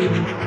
you.